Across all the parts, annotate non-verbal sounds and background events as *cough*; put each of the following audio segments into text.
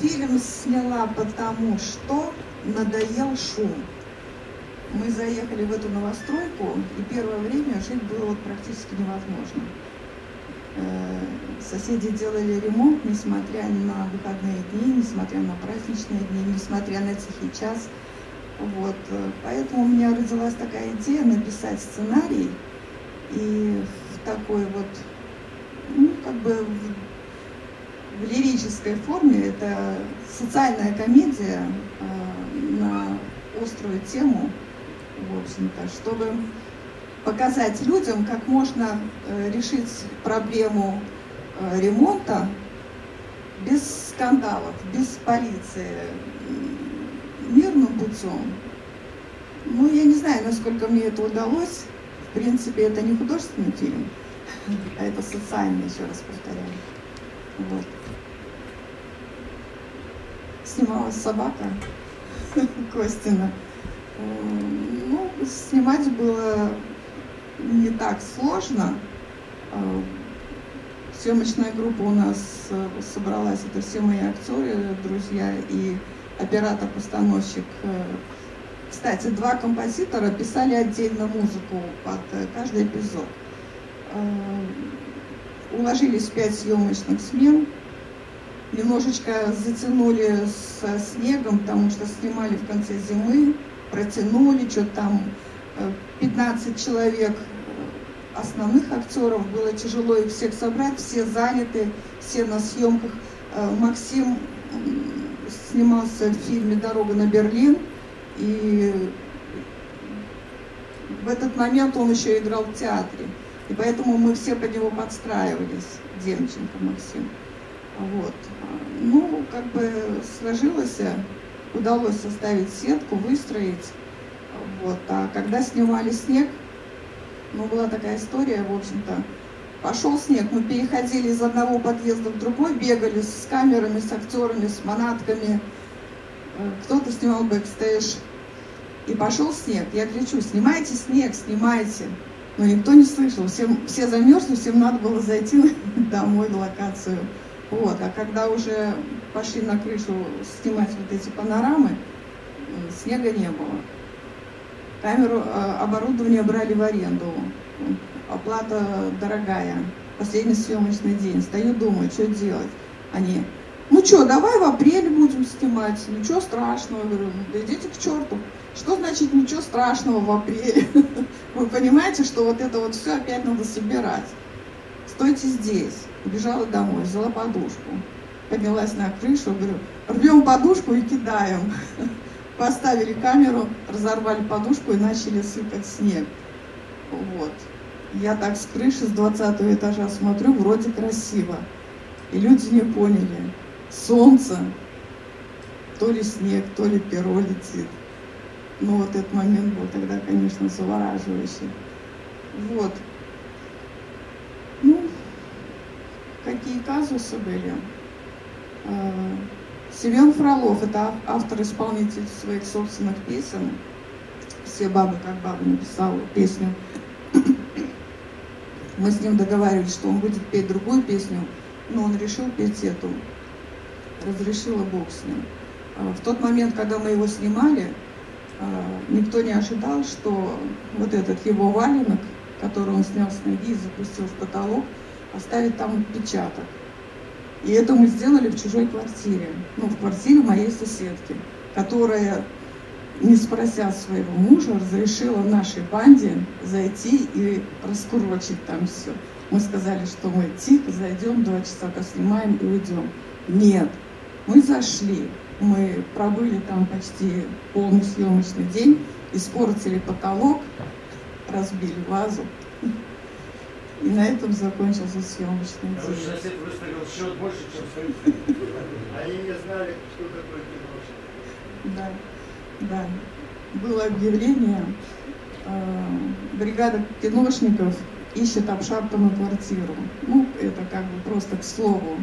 Фильм сняла потому, что надоел шум. Мы заехали в эту новостройку, и первое время жить было вот практически невозможно. Э, соседи делали ремонт, несмотря на выходные дни, несмотря на праздничные дни, несмотря на тихий час. Вот. Поэтому у меня родилась такая идея написать сценарий и в такой вот, ну, как бы в лирической форме, это социальная комедия э, на острую тему, в общем-то, чтобы показать людям, как можно э, решить проблему э, ремонта без скандалов, без полиции, мирным путем. Ну, я не знаю, насколько мне это удалось. В принципе, это не художественный фильм, а это социальный, еще раз повторяю. Вот. Снималась собака *laughs* Костина. Ну, снимать было не так сложно. А, съемочная группа у нас э, собралась, это все мои актеры, друзья и оператор-постановщик. Э, кстати, два композитора писали отдельно музыку под э, каждый эпизод. Уложились в пять съемочных смен, немножечко затянули со снегом, потому что снимали в конце зимы, протянули, что-то там 15 человек основных актеров, было тяжело их всех собрать, все заняты, все на съемках. Э, Максим снимался в фильме «Дорога на Берлин», и в этот момент он еще играл в театре. И поэтому мы все под него подстраивались, Демченко Максим. Вот. Ну, как бы сложилось, удалось составить сетку, выстроить. Вот. А когда снимали снег, ну, была такая история, в общем-то, пошел снег, мы переходили из одного подъезда в другой, бегали с камерами, с актерами, с манатками, кто-то снимал бэкстейдж, и пошел снег. Я кричу, снимайте снег, снимайте. Но никто не слышал, всем, все замерзли, всем надо было зайти *laughs* домой в локацию. Вот. А когда уже пошли на крышу снимать вот эти панорамы, снега не было. Камеру, э, оборудование брали в аренду. Оплата дорогая. Последний съемочный день. Стою, думаю, что делать. Они, ну что, давай в апреле будем снимать. Ничего страшного. Я говорю, да идите к черту. Что значит ничего страшного в апреле? *laughs* Вы понимаете, что вот это вот все опять надо собирать. Стойте здесь. Убежала домой, взяла подушку. Поднялась на крышу, говорю, рвем подушку и кидаем. *laughs* Поставили камеру, разорвали подушку и начали сыпать снег. Вот. Я так с крыши, с 20 этажа смотрю, вроде красиво. И люди не поняли. Солнце, то ли снег, то ли перо летит. Ну вот этот момент был тогда, конечно, завораживающий. Вот. Ну, какие казусы были. А, Семен Фролов – это автор-исполнитель своих собственных песен. «Все бабы, как бабы» написал песню. *coughs* Мы с ним договаривались, что он будет петь другую песню, но он решил петь эту. Разрешила Бог с ним. А, в тот момент, когда мы его снимали, никто не ожидал, что вот этот его валенок, который он снял с ноги и запустил в потолок, оставит там отпечаток. И это мы сделали в чужой квартире, ну, в квартире моей соседки, которая, не спрося своего мужа, разрешила нашей банде зайти и раскурочить там все. Мы сказали, что мы тихо зайдем, два часа поснимаем и уйдем. Нет, мы зашли, мы пробыли там почти полный съемочный день, испортили потолок, разбили вазу. И на этом закончился съемочный день. Короче, сосед выставил счет больше, чем свою Они не знали, что такое кино. Да, да. Было объявление, э, бригада киношников ищет обшарпанную квартиру. Ну, это как бы просто к слову.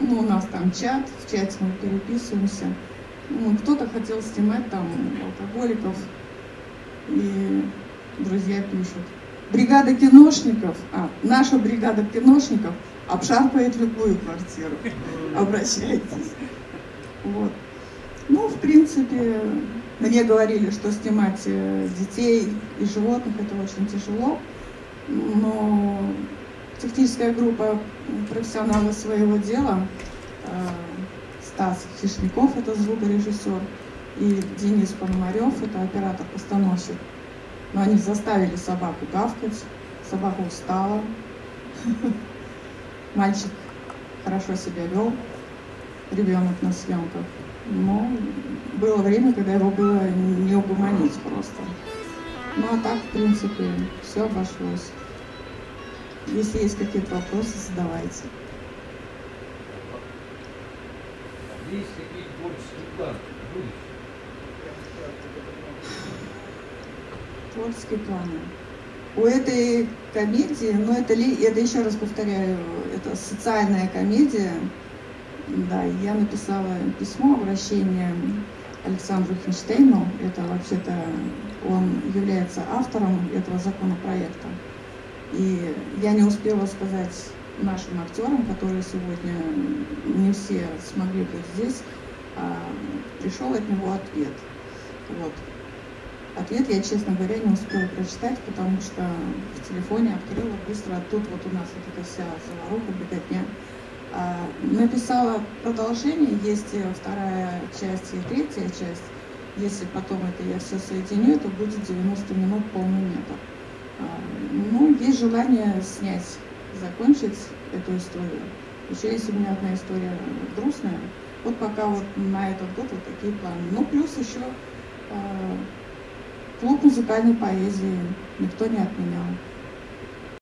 Ну, у нас там чат, в чате мы переписываемся. Ну, кто-то хотел снимать там алкоголиков, и друзья пишут, бригада киношников, а, наша бригада киношников обшарпает любую квартиру. *laughs* Обращайтесь. Вот. Ну, в принципе, мне говорили, что снимать э, детей и животных это очень тяжело, но техническая группа профессионалов своего дела, э, Стас Хишников, это звукорежиссер, и Денис Пономарев, это оператор-постановщик. Но они заставили собаку гавкать, собака устала, *laughs* мальчик хорошо себя вел, ребенок на съемках. Но было время, когда его было не угомонить просто. Ну а так, в принципе, все обошлось. Если есть какие-то вопросы, задавайте. Есть какие-то творческие планы? Творческие планы. У этой комедии, ну это, ли, это еще раз повторяю, это социальная комедия. Да, я написала письмо, обращение Александру Хинштейну. Это вообще-то он является автором этого законопроекта. И я не успела сказать нашим актерам, которые сегодня не все смогли быть здесь, а пришел от него ответ. Вот. Ответ я, честно говоря, не успела прочитать, потому что в телефоне открыла быстро. Тут вот у нас вот эта вся заваруха, беготня. А, написала продолжение, есть вторая часть и третья часть. Если потом это я все соединю, то будет 90 минут полный метр. А, ну, есть желание снять, закончить эту историю. Еще есть у меня одна история грустная. Вот пока вот на этот год вот такие планы. Ну, плюс еще э, клуб музыкальной поэзии никто не отменял.